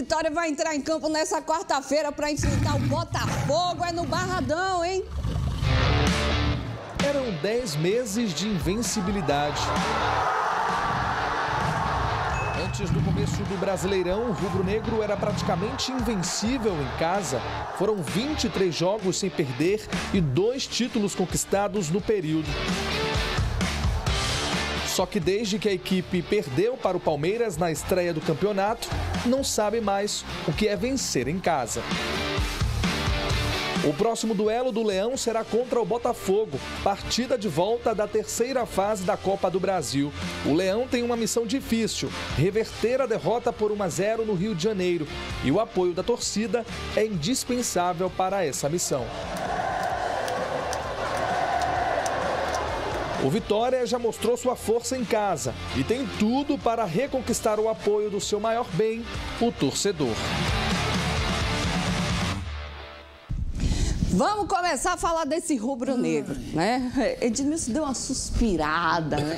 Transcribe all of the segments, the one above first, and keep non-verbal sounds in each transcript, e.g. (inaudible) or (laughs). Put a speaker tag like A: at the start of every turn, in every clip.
A: Vitória vai entrar em campo nessa quarta-feira para enfrentar o Botafogo. É no Barradão, hein?
B: Eram 10 meses de invencibilidade. Antes do começo do Brasileirão, o rubro-negro era praticamente invencível em casa. Foram 23 jogos sem perder e dois títulos conquistados no período. Só que desde que a equipe perdeu para o Palmeiras na estreia do campeonato, não sabe mais o que é vencer em casa. O próximo duelo do Leão será contra o Botafogo, partida de volta da terceira fase da Copa do Brasil. O Leão tem uma missão difícil: reverter a derrota por 1 a 0 no Rio de Janeiro. E o apoio da torcida é indispensável para essa missão. O Vitória já mostrou sua força em casa e tem tudo para reconquistar o apoio do seu maior bem, o torcedor.
A: Vamos começar a falar desse rubro-negro, né? (laughs) Edmilson deu uma suspirada, né?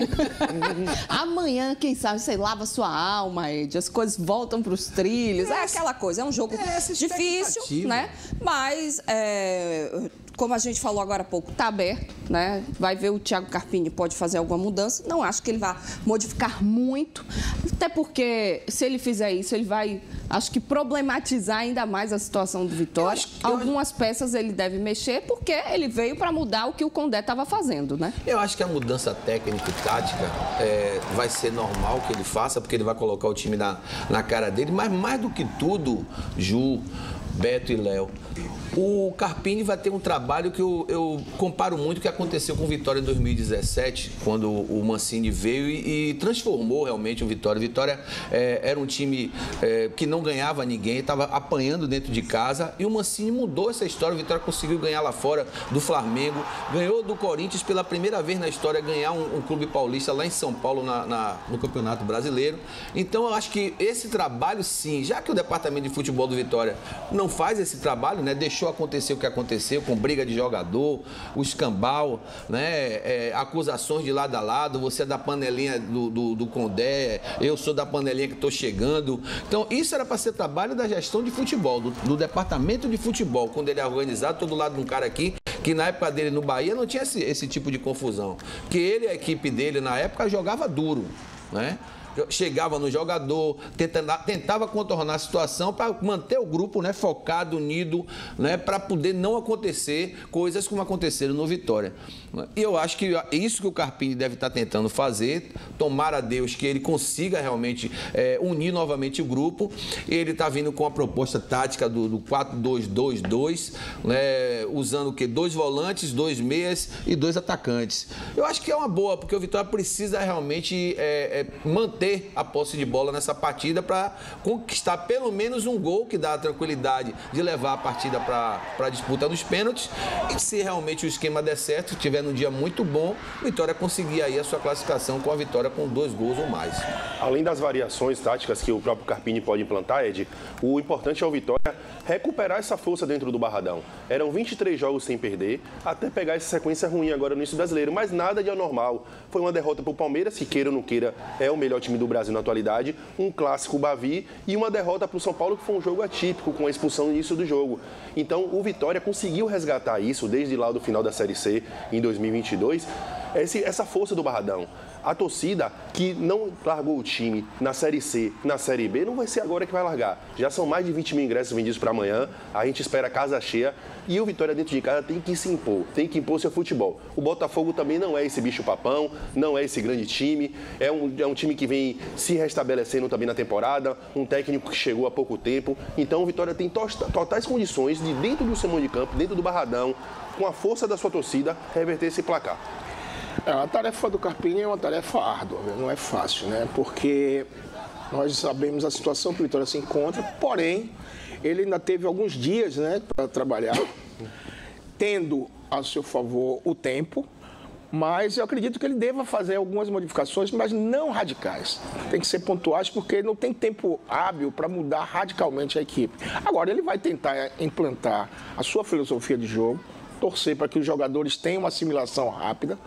A: (laughs) Amanhã, quem sabe, você lava sua alma, Ed, as coisas voltam para os trilhos. É, é aquela coisa, é um jogo é difícil, né? Mas é, como a gente falou agora há pouco, está aberto, né? Vai ver o Thiago Carpini pode fazer alguma mudança. Não acho que ele vá modificar muito, até porque se ele fizer isso, ele vai, acho que problematizar ainda mais a situação do Vitória. Algumas peças ele deve mexer porque ele veio para mudar o que o Condé estava fazendo, né?
C: Eu acho que a mudança técnica e tática é, vai ser normal que ele faça, porque ele vai colocar o time na, na cara dele, mas mais do que tudo, Ju, Beto e Léo. O Carpini vai ter um trabalho que eu, eu, comparo muito o que aconteceu com o Vitória em 2017, quando o Mancini veio e, e transformou realmente o Vitória. O Vitória é, era um time é, que não ganhava ninguém, estava apanhando dentro de casa e o Mancini mudou essa história. O Vitória conseguiu ganhar lá fora do Flamengo, ganhou do Corinthians pela primeira vez na história, ganhar um, um clube paulista lá em São Paulo na, na, no Campeonato Brasileiro. Então eu acho que esse trabalho, sim, já que o departamento de futebol do Vitória não faz esse trabalho, né, deixou deixou acontecer o que aconteceu, com briga de jogador, o escambau, né? É, acusações de lado a lado, você é da panelinha do, do, do Condé, eu sou da panelinha que estou chegando. Então, isso era para ser trabalho da gestão de futebol, do, do departamento de futebol, quando ele é organizado, todo lado de um cara aqui que na época dele no Bahia não tinha esse, esse tipo de confusão. Que ele e a equipe dele na época jogava duro, né? Chegava no jogador, tentava, tentava contornar a situação para manter o grupo né, focado, unido, né, para poder não acontecer coisas como aconteceram no Vitória. E eu acho que isso que o Carpini deve estar tentando fazer, tomar a Deus que ele consiga realmente é, unir novamente o grupo. Ele está vindo com a proposta tática do, do 4-2-2-2, né, usando o quê? Dois volantes, dois meias e dois atacantes. Eu acho que é uma boa, porque o Vitória precisa realmente é, é, manter a posse de bola nessa partida para conquistar pelo menos um gol que dá a tranquilidade de levar a partida para a disputa dos pênaltis. E se realmente o esquema der certo, tiver num dia muito bom, Vitória conseguir aí a sua classificação com a vitória com dois gols ou mais.
D: Além das variações táticas que o próprio Carpini pode implantar, Ed, o importante é o Vitória recuperar essa força dentro do Barradão. Eram 23 jogos sem perder, até pegar essa sequência ruim agora no início brasileiro, mas nada de anormal. Foi uma derrota para o Palmeiras, se queira ou não queira, é o melhor time do Brasil na atualidade, um clássico Bavi e uma derrota para o São Paulo, que foi um jogo atípico, com a expulsão no início do jogo. Então, o Vitória conseguiu resgatar isso desde lá do final da Série C em 2022, esse, essa força do Barradão. A torcida que não largou o time na Série C, na Série B, não vai ser agora que vai largar. Já são mais de 20 mil ingressos vendidos para amanhã. A gente espera casa cheia. E o Vitória dentro de casa tem que se impor, tem que impor seu futebol. O Botafogo também não é esse bicho-papão, não é esse grande time. É um, é um time que vem se restabelecendo também na temporada, um técnico que chegou há pouco tempo. Então o Vitória tem totais condições de, dentro do seu de campo, dentro do Barradão, com a força da sua torcida, reverter esse placar.
E: É, a tarefa do Carpini é uma tarefa árdua, não é fácil, né? Porque nós sabemos a situação que o Vitória se encontra, porém, ele ainda teve alguns dias né, para trabalhar, tendo a seu favor o tempo, mas eu acredito que ele deva fazer algumas modificações, mas não radicais. Tem que ser pontuais, porque não tem tempo hábil para mudar radicalmente a equipe. Agora, ele vai tentar implantar a sua filosofia de jogo, torcer para que os jogadores tenham uma assimilação rápida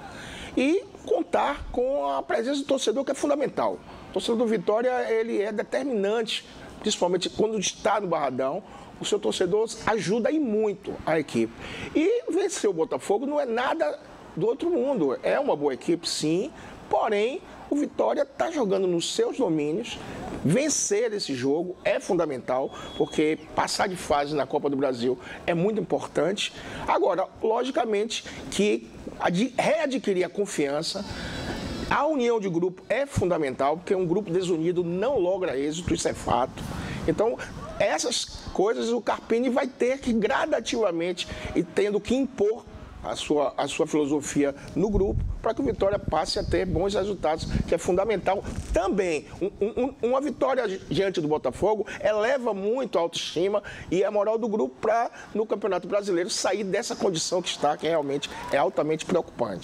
E: e contar com a presença do torcedor, que é fundamental. O torcedor do Vitória ele é determinante principalmente quando está no Barradão, o seu torcedor ajuda e muito a equipe. E vencer o Botafogo não é nada do outro mundo. É uma boa equipe, sim, porém o Vitória está jogando nos seus domínios. Vencer esse jogo é fundamental, porque passar de fase na Copa do Brasil é muito importante. Agora, logicamente que readquirir a confiança, a união de grupo é fundamental, porque um grupo desunido não logra êxito, isso é fato. Então, essas coisas o Carpini vai ter que gradativamente e tendo que impor a sua, a sua filosofia no grupo para que o Vitória passe a ter bons resultados, que é fundamental também. Um, um, uma vitória diante do Botafogo eleva muito a autoestima e a moral do grupo para, no Campeonato Brasileiro, sair dessa condição que está, que realmente é altamente preocupante.